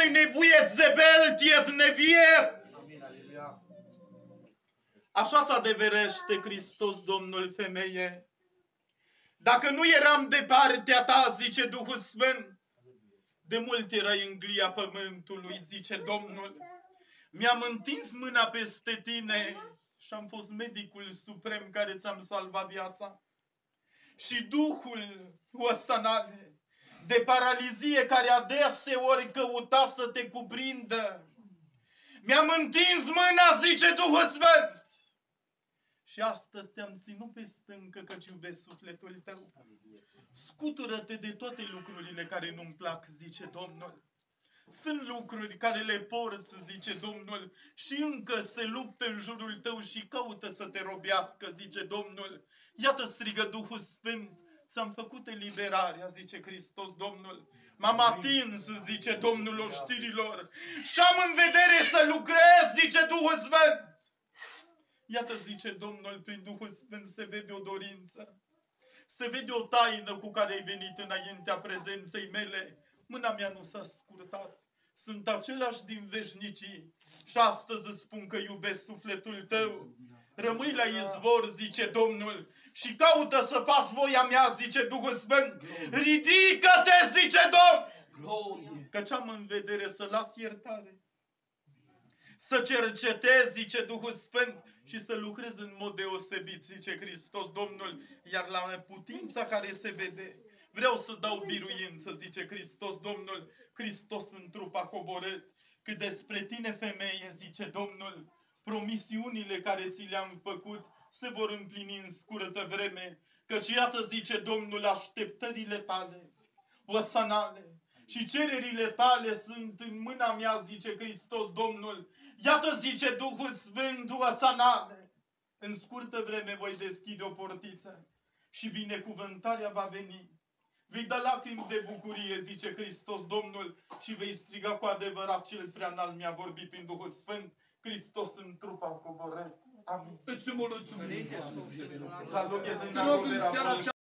te nevuie zebel, tiet neviet. Așa-ți adeverește Hristos, Domnul femeie. Dacă nu eram de partea ta, zice Duhul Sfânt, de mult erai în glia pământului, zice Domnul. Mi-am întins mâna peste tine și am fost medicul suprem care ți-am salvat viața. Și Duhul osanale de paralizie care adeseori căuta să te cuprindă. Mi-am întins mâna, zice Duhul Sfânt. Și astăzi te-am ținut pe stâncă căci iubesc sufletul tău. Scutură-te de toate lucrurile care nu-mi plac, zice Domnul. Sunt lucruri care le porți, zice Domnul, și încă se luptă în jurul tău și caută să te robească, zice Domnul. Iată strigă Duhul Sfânt, ți-am făcut eliberarea, zice Hristos Domnul. M-am atins, zice Domnul oștirilor, și am în vedere să lucrez, zice Duhul Sfânt. Iată, zice Domnul, prin Duhul Sfânt se vede o dorință. Se vede o taină cu care ai venit înaintea prezenței mele. Mâna mea nu s-a scurtat. Sunt același din veșnicii. Și astăzi îți spun că iubesc sufletul tău. Rămâi la izvor, zice Domnul, și caută să faci voia mea, zice Duhul Sfânt. Ridică-te, zice Domnul! Căci am în vedere să las iertare. Să cercetezi, zice Duhul Sfânt, și să lucrezi în mod deosebit, zice Hristos Domnul, iar la neputința care se vede, vreau să dau biruință, zice Hristos Domnul, Hristos în trup a coborât, că despre tine, femeie, zice Domnul, promisiunile care ți le-am făcut se vor împlini în scurtă vreme, căci iată, zice Domnul, așteptările tale, osanale, și cererile tale sunt în mâna mea, zice Hristos Domnul, Iată, zice Duhul Sfânt, Osanane, în scurtă vreme voi deschide o portiță și binecuvântarea va veni. Vei da lacrimi de bucurie, zice Hristos Domnul, și vei striga cu adevărat cel prea înalt mi-a vorbit prin Duhul Sfânt, Hristos în trupa coborât. Amin. Îți mulțumim. Salughe din Te rog în seara